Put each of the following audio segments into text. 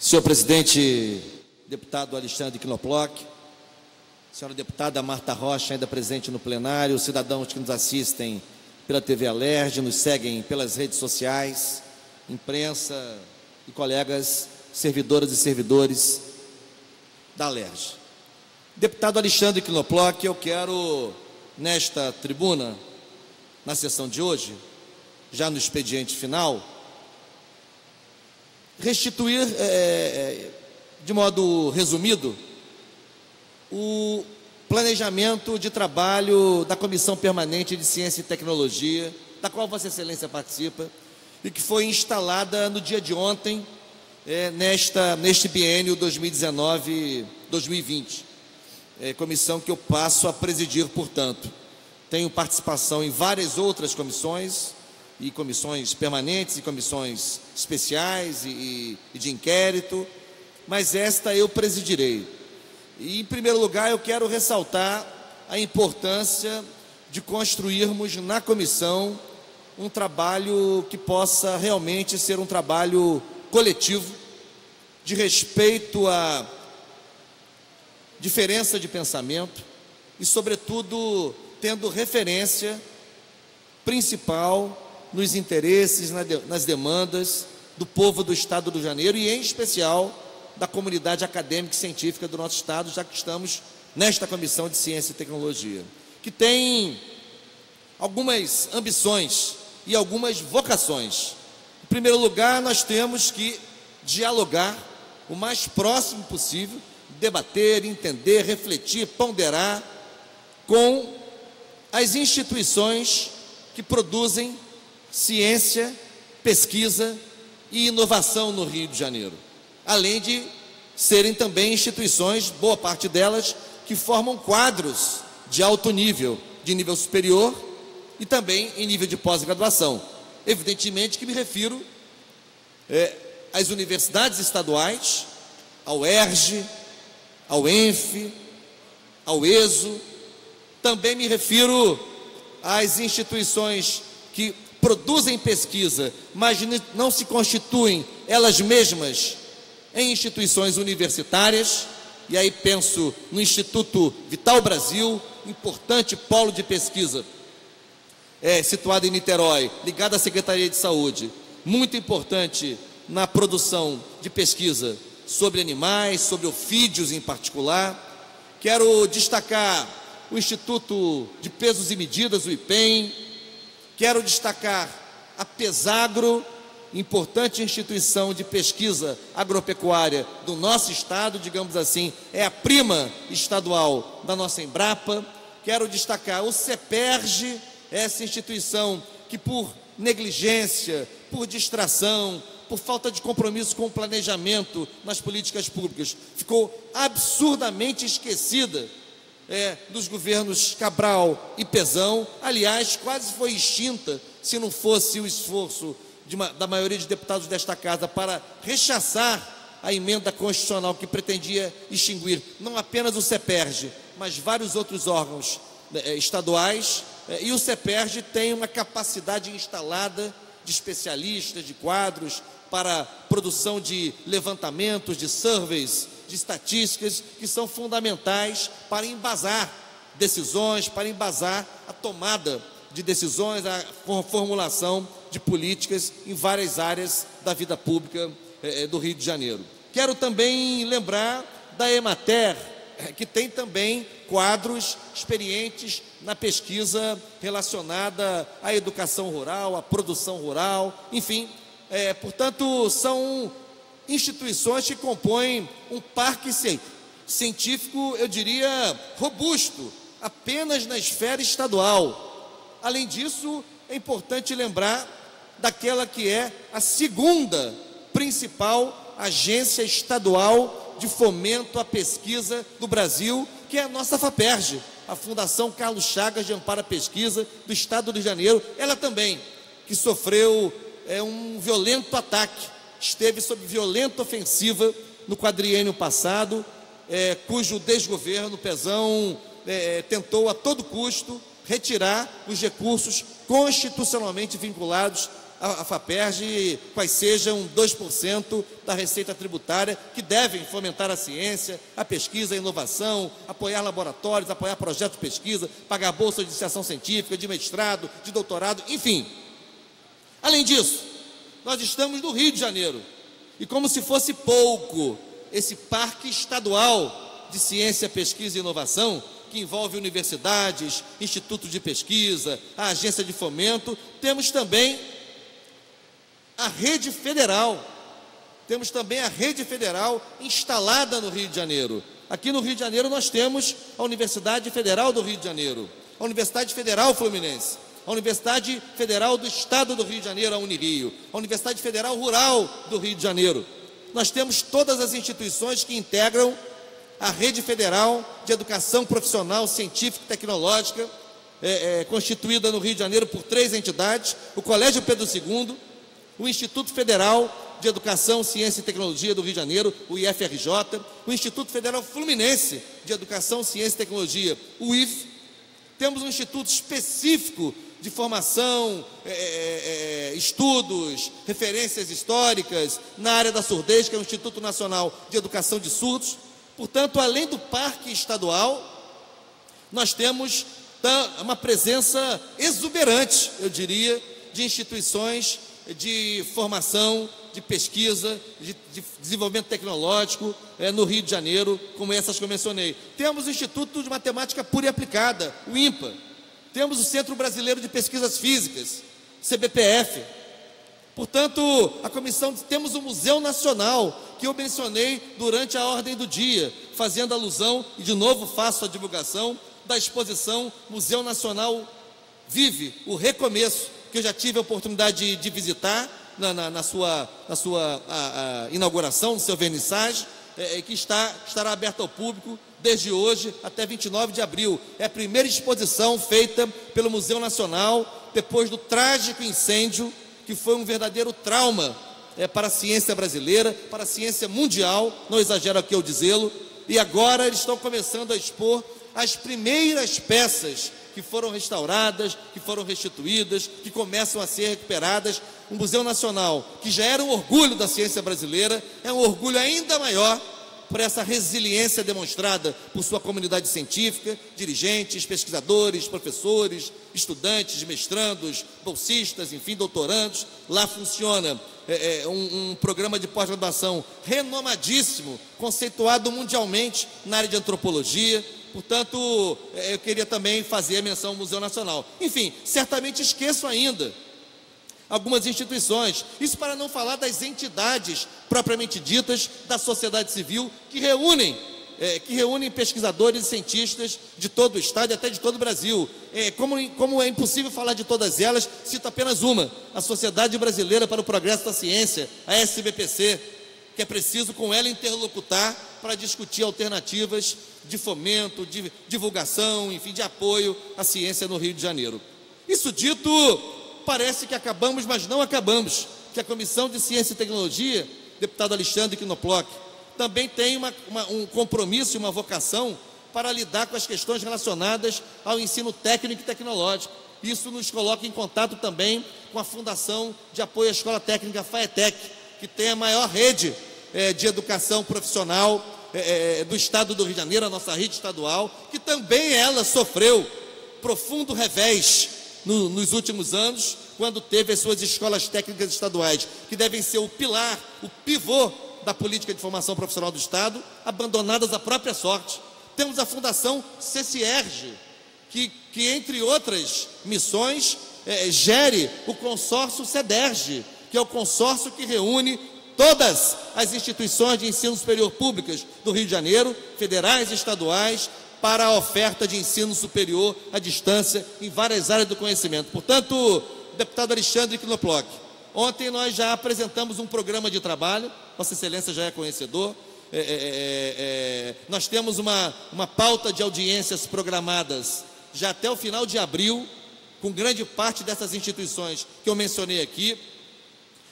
Senhor presidente, deputado Alexandre Knoploch, senhora deputada Marta Rocha, ainda presente no plenário, cidadãos que nos assistem pela TV Alerj, nos seguem pelas redes sociais, imprensa e colegas servidoras e servidores da Alerj. Deputado Alexandre Knoploch, eu quero, nesta tribuna, na sessão de hoje, já no expediente final, restituir, é, é, de modo resumido, o planejamento de trabalho da Comissão Permanente de Ciência e Tecnologia, da qual Vossa Excelência participa, e que foi instalada no dia de ontem, é, nesta, neste biênio 2019-2020. É, comissão que eu passo a presidir, portanto. Tenho participação em várias outras comissões, e comissões permanentes e comissões especiais e, e de inquérito, mas esta eu presidirei. E, em primeiro lugar, eu quero ressaltar a importância de construirmos na comissão um trabalho que possa realmente ser um trabalho coletivo, de respeito à diferença de pensamento e, sobretudo, tendo referência principal nos interesses, nas demandas do povo do Estado do Janeiro e, em especial, da comunidade acadêmica e científica do nosso Estado, já que estamos nesta Comissão de Ciência e Tecnologia, que tem algumas ambições e algumas vocações. Em primeiro lugar, nós temos que dialogar o mais próximo possível, debater, entender, refletir, ponderar com as instituições que produzem ciência, pesquisa e inovação no Rio de Janeiro, além de serem também instituições, boa parte delas, que formam quadros de alto nível, de nível superior e também em nível de pós-graduação. Evidentemente que me refiro é, às universidades estaduais, ao ERJ, ao ENF, ao ESO, também me refiro às instituições que produzem pesquisa, mas não se constituem elas mesmas em instituições universitárias, e aí penso no Instituto Vital Brasil, importante polo de pesquisa, é, situado em Niterói, ligado à Secretaria de Saúde, muito importante na produção de pesquisa sobre animais, sobre ofídeos em particular. Quero destacar o Instituto de Pesos e Medidas, o IPEM, Quero destacar a Pesagro, importante instituição de pesquisa agropecuária do nosso estado, digamos assim, é a prima estadual da nossa Embrapa. Quero destacar o CEPERGE, essa instituição que por negligência, por distração, por falta de compromisso com o planejamento nas políticas públicas, ficou absurdamente esquecida é, dos governos Cabral e Pezão, aliás, quase foi extinta se não fosse o esforço uma, da maioria de deputados desta casa para rechaçar a emenda constitucional que pretendia extinguir não apenas o CEPERJ, mas vários outros órgãos é, estaduais. É, e o CEPERJ tem uma capacidade instalada de especialistas, de quadros, para produção de levantamentos, de surveys, de estatísticas que são fundamentais para embasar decisões, para embasar a tomada de decisões, a formulação de políticas em várias áreas da vida pública eh, eh, do Rio de Janeiro. Quero também lembrar da Emater, eh, que tem também quadros experientes na pesquisa relacionada à educação rural, à produção rural, enfim. É, portanto, são instituições que compõem um parque científico, eu diria, robusto, apenas na esfera estadual. Além disso, é importante lembrar daquela que é a segunda principal agência estadual de fomento à pesquisa do Brasil, que é a nossa FAPERJ, a Fundação Carlos Chagas de Amparo à Pesquisa do Estado do Rio de Janeiro, ela também, que sofreu é, um violento ataque esteve sob violenta ofensiva no quadriênio passado, é, cujo desgoverno, Pezão, é, tentou a todo custo retirar os recursos constitucionalmente vinculados a, a FAPERJ quais sejam 2% da receita tributária que devem fomentar a ciência, a pesquisa, a inovação, apoiar laboratórios, apoiar projetos de pesquisa, pagar bolsa de iniciação científica, de mestrado, de doutorado, enfim. Além disso, nós estamos no Rio de Janeiro. E como se fosse pouco, esse parque estadual de ciência, pesquisa e inovação, que envolve universidades, institutos de pesquisa, a agência de fomento, temos também a rede federal. Temos também a rede federal instalada no Rio de Janeiro. Aqui no Rio de Janeiro nós temos a Universidade Federal do Rio de Janeiro, a Universidade Federal Fluminense, a Universidade Federal do Estado do Rio de Janeiro, a Unirio, a Universidade Federal Rural do Rio de Janeiro. Nós temos todas as instituições que integram a Rede Federal de Educação Profissional, Científica e Tecnológica, é, é, constituída no Rio de Janeiro por três entidades: o Colégio Pedro II, o Instituto Federal de Educação, Ciência e Tecnologia do Rio de Janeiro, o IFRJ, o Instituto Federal Fluminense de Educação, Ciência e Tecnologia, o IF. Temos um instituto específico de formação, é, é, é, estudos, referências históricas na área da surdez, que é o Instituto Nacional de Educação de Surdos. Portanto, além do parque estadual, nós temos uma presença exuberante, eu diria, de instituições de formação, de pesquisa, de, de desenvolvimento tecnológico é, no Rio de Janeiro, como essas que eu mencionei. Temos o Instituto de Matemática Pura e Aplicada, o IMPA. Temos o Centro Brasileiro de Pesquisas Físicas, CBPF. Portanto, a comissão temos o Museu Nacional, que eu mencionei durante a ordem do dia, fazendo alusão, e de novo faço a divulgação, da exposição Museu Nacional Vive, o Recomeço, que eu já tive a oportunidade de, de visitar na, na, na, sua, na sua a, a inauguração, no seu vernissage, é, é, que está, estará aberto ao público desde hoje até 29 de abril. É a primeira exposição feita pelo Museu Nacional depois do trágico incêndio, que foi um verdadeiro trauma é, para a ciência brasileira, para a ciência mundial, não exagero aqui ao dizê-lo, e agora eles estão começando a expor as primeiras peças que foram restauradas, que foram restituídas, que começam a ser recuperadas. O Museu Nacional, que já era um orgulho da ciência brasileira, é um orgulho ainda maior por essa resiliência demonstrada por sua comunidade científica, dirigentes, pesquisadores, professores, estudantes, mestrandos, bolsistas, enfim, doutorandos. Lá funciona é, é, um, um programa de pós-graduação renomadíssimo, conceituado mundialmente na área de antropologia, Portanto, é, eu queria também fazer a menção ao Museu Nacional. Enfim, certamente esqueço ainda algumas instituições. Isso para não falar das entidades propriamente ditas da sociedade civil que reúnem é, que reúnem pesquisadores e cientistas de todo o estado e até de todo o Brasil. É, como, como, é impossível falar de todas elas, cito apenas uma: a Sociedade Brasileira para o Progresso da Ciência, a SBPC, que é preciso com ela interlocutar para discutir alternativas de fomento, de divulgação, enfim, de apoio à ciência no Rio de Janeiro. Isso dito, parece que acabamos, mas não acabamos, que a Comissão de Ciência e Tecnologia, deputado Alexandre Knoploch, também tem uma, uma, um compromisso e uma vocação para lidar com as questões relacionadas ao ensino técnico e tecnológico. Isso nos coloca em contato também com a Fundação de Apoio à Escola Técnica FAETEC, que tem a maior rede é, de educação profissional é, do estado do Rio de Janeiro, a nossa rede estadual, que também ela sofreu profundo revés no, nos últimos anos, quando teve as suas escolas técnicas estaduais, que devem ser o pilar, o pivô da política de formação profissional do Estado, abandonadas à própria sorte. Temos a Fundação CCERG, que, que entre outras missões, é, gere o consórcio CEDERG, que é o consórcio que reúne todas as instituições de ensino superior públicas do Rio de Janeiro, federais estaduais, para a oferta de ensino superior à distância em várias áreas do conhecimento. Portanto, deputado Alexandre Knoploch, ontem nós já apresentamos um programa de trabalho, Vossa Excelência já é conhecedor, é, é, é, é, nós temos uma, uma pauta de audiências programadas já até o final de abril, com grande parte dessas instituições que eu mencionei aqui.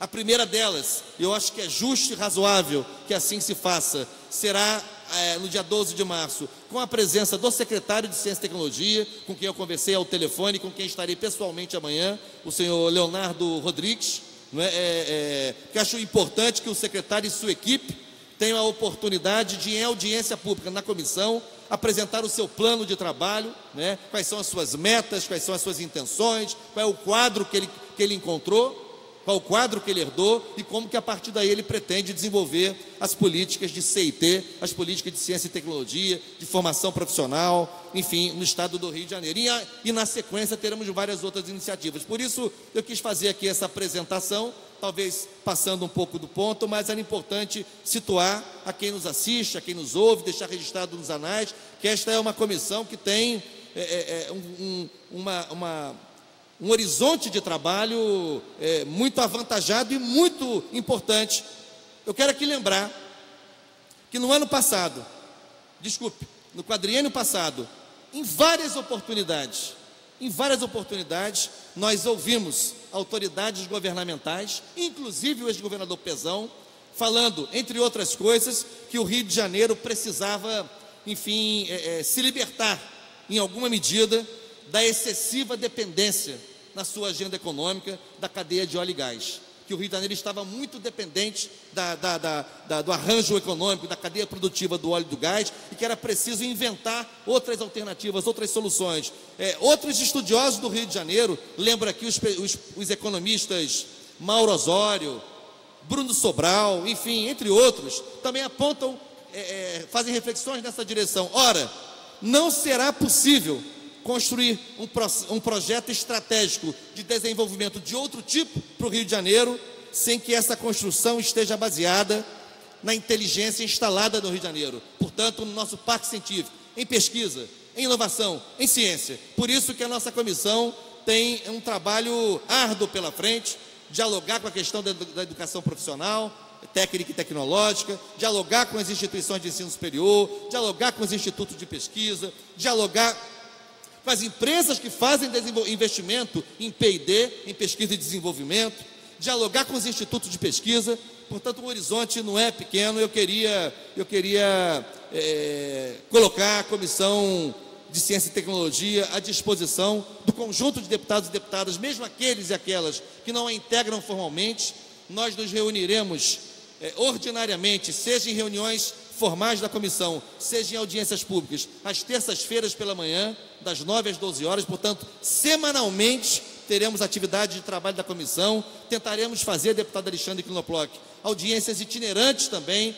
A primeira delas, eu acho que é justo e razoável que assim se faça, será é, no dia 12 de março, com a presença do secretário de Ciência e Tecnologia, com quem eu conversei ao telefone, com quem estarei pessoalmente amanhã, o senhor Leonardo Rodrigues, não é, é, é, que acho importante que o secretário e sua equipe tenham a oportunidade de, em audiência pública na comissão, apresentar o seu plano de trabalho, né, quais são as suas metas, quais são as suas intenções, qual é o quadro que ele, que ele encontrou qual o quadro que ele herdou e como que a partir daí ele pretende desenvolver as políticas de CIT, as políticas de ciência e tecnologia, de formação profissional, enfim, no estado do Rio de Janeiro. E, a, e na sequência teremos várias outras iniciativas. Por isso eu quis fazer aqui essa apresentação, talvez passando um pouco do ponto, mas era importante situar a quem nos assiste, a quem nos ouve, deixar registrado nos anais, que esta é uma comissão que tem é, é, é um, um, uma, uma um horizonte de trabalho é, muito avantajado e muito importante. Eu quero aqui lembrar que no ano passado, desculpe, no quadriênio passado, em várias oportunidades, em várias oportunidades, nós ouvimos autoridades governamentais, inclusive o ex-governador Pezão, falando, entre outras coisas, que o Rio de Janeiro precisava, enfim, é, é, se libertar, em alguma medida, da excessiva dependência na sua agenda econômica da cadeia de óleo e gás. Que o Rio de Janeiro estava muito dependente da, da, da, do arranjo econômico, da cadeia produtiva do óleo e do gás, e que era preciso inventar outras alternativas, outras soluções. É, outros estudiosos do Rio de Janeiro, lembro aqui os, os, os economistas Mauro Osório, Bruno Sobral, enfim, entre outros, também apontam, é, é, fazem reflexões nessa direção. Ora, não será possível construir um, um projeto estratégico de desenvolvimento de outro tipo para o Rio de Janeiro, sem que essa construção esteja baseada na inteligência instalada no Rio de Janeiro. Portanto, no nosso parque científico, em pesquisa, em inovação, em ciência. Por isso que a nossa comissão tem um trabalho árduo pela frente, dialogar com a questão da educação profissional, técnica e tecnológica, dialogar com as instituições de ensino superior, dialogar com os institutos de pesquisa, dialogar com as empresas que fazem investimento em PD, em pesquisa e desenvolvimento, dialogar com os institutos de pesquisa. Portanto, o horizonte não é pequeno. Eu queria, eu queria é, colocar a comissão de ciência e tecnologia à disposição do conjunto de deputados e deputadas, mesmo aqueles e aquelas que não a integram formalmente. Nós nos reuniremos é, ordinariamente, seja em reuniões formais da comissão, seja em audiências públicas, às terças-feiras pela manhã, das 9 às 12 horas, portanto, semanalmente teremos atividade de trabalho da comissão, tentaremos fazer, deputado Alexandre Quinoploc, audiências itinerantes também,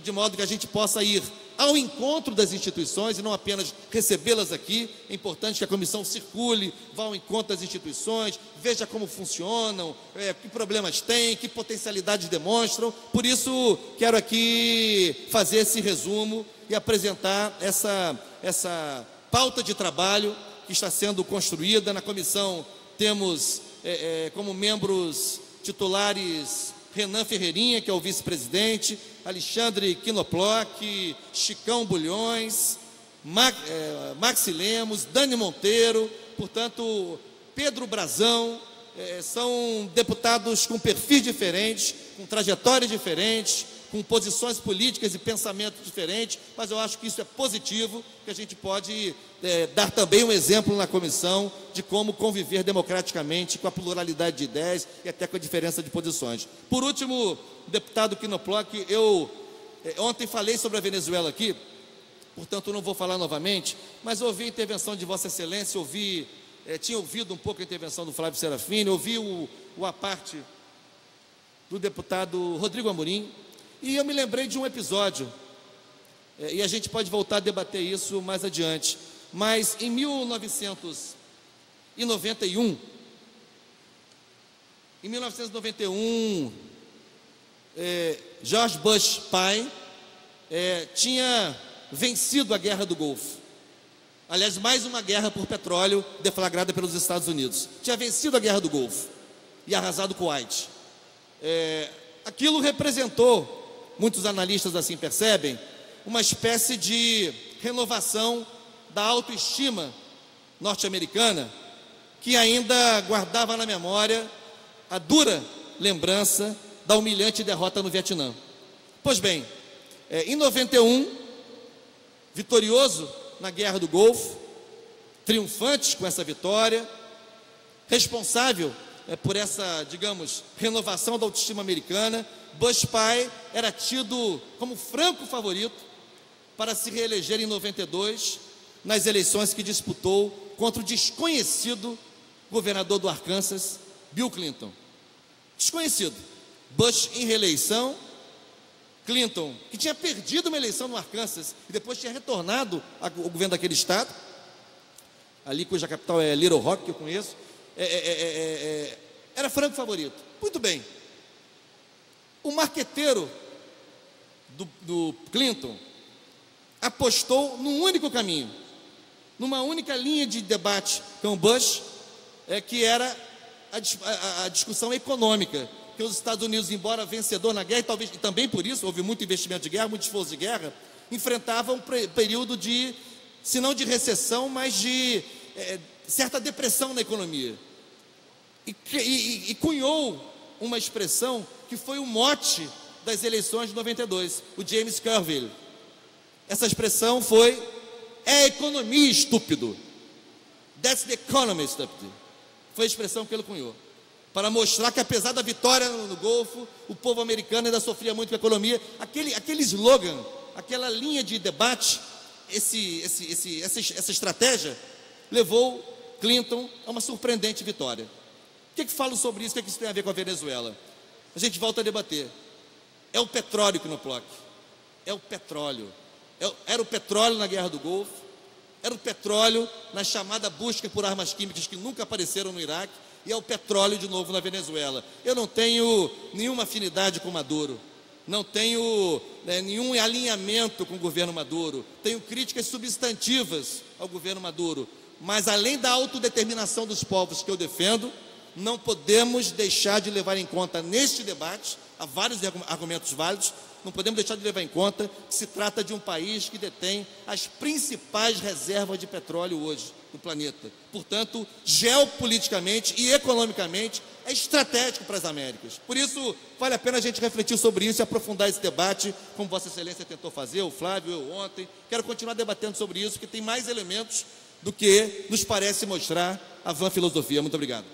de modo que a gente possa ir ao encontro das instituições e não apenas recebê-las aqui. É importante que a comissão circule, vá ao encontro das instituições, veja como funcionam, é, que problemas têm, que potencialidades demonstram. Por isso, quero aqui fazer esse resumo e apresentar essa, essa pauta de trabalho que está sendo construída. Na comissão temos é, é, como membros titulares Renan Ferreirinha, que é o vice-presidente, Alexandre Quinoploc, Chicão Bulhões, é, Maxi Lemos, Dani Monteiro, portanto, Pedro Brazão, é, são deputados com perfis diferentes, com trajetórias diferentes, com posições políticas e pensamentos diferentes, mas eu acho que isso é positivo, que a gente pode é, dar também um exemplo na comissão de como conviver democraticamente com a pluralidade de ideias e até com a diferença de posições. Por último, deputado Quinoploc, eu é, ontem falei sobre a Venezuela aqui, portanto não vou falar novamente, mas ouvi a intervenção de Vossa Excelência, ouvi, é, tinha ouvido um pouco a intervenção do Flávio Serafini, ouvi o, o a parte do deputado Rodrigo Amorim, e eu me lembrei de um episódio, é, e a gente pode voltar a debater isso mais adiante. Mas em 1991, em 1991, é, George Bush pai é, tinha vencido a guerra do Golfo. Aliás, mais uma guerra por petróleo deflagrada pelos Estados Unidos. Tinha vencido a guerra do Golfo e arrasado Kuwait. É, aquilo representou muitos analistas assim percebem, uma espécie de renovação da autoestima norte-americana, que ainda guardava na memória a dura lembrança da humilhante derrota no Vietnã. Pois bem, é, em 91, vitorioso na Guerra do Golfo, triunfantes com essa vitória, responsável é, por essa, digamos, renovação da autoestima americana, Bush pai era tido como franco favorito para se reeleger em 92 nas eleições que disputou contra o desconhecido governador do Arkansas, Bill Clinton. Desconhecido. Bush em reeleição, Clinton, que tinha perdido uma eleição no Arkansas e depois tinha retornado ao governo daquele estado, ali cuja capital é Little Rock, que eu conheço, é, é, é, é era franco favorito. Muito bem. O marqueteiro do, do Clinton apostou num único caminho, numa única linha de debate com Bush, é, que era a, a, a discussão econômica, que os Estados Unidos, embora vencedor na guerra, e talvez e também por isso houve muito investimento de guerra, muito esforço de guerra, enfrentavam um período de, se não de recessão, mas de é, certa depressão na economia. E, e, e cunhou uma expressão que foi o mote das eleições de 92, o James Carville. Essa expressão foi: é economia estúpido. That's the economy stupid. Foi a expressão que ele cunhou. Para mostrar que, apesar da vitória no, no Golfo, o povo americano ainda sofria muito com a economia. Aquele, aquele slogan, aquela linha de debate, esse, esse, esse, essa, essa estratégia, levou Clinton a uma surpreendente vitória. O que, que falo sobre isso? O que, que isso tem a ver com a Venezuela? A gente volta a debater. É o petróleo que não bloque. É o petróleo. É, era o petróleo na Guerra do Golfo. Era o petróleo na chamada busca por armas químicas que nunca apareceram no Iraque. E é o petróleo de novo na Venezuela. Eu não tenho nenhuma afinidade com Maduro. Não tenho né, nenhum alinhamento com o governo Maduro. Tenho críticas substantivas ao governo Maduro. Mas além da autodeterminação dos povos que eu defendo, não podemos deixar de levar em conta neste debate, há vários argumentos válidos, não podemos deixar de levar em conta que se trata de um país que detém as principais reservas de petróleo hoje no planeta. Portanto, geopoliticamente e economicamente é estratégico para as Américas. Por isso, vale a pena a gente refletir sobre isso e aprofundar esse debate, como Vossa Excelência tentou fazer, o Flávio, eu ontem. Quero continuar debatendo sobre isso, porque tem mais elementos do que nos parece mostrar a van filosofia. Muito obrigado.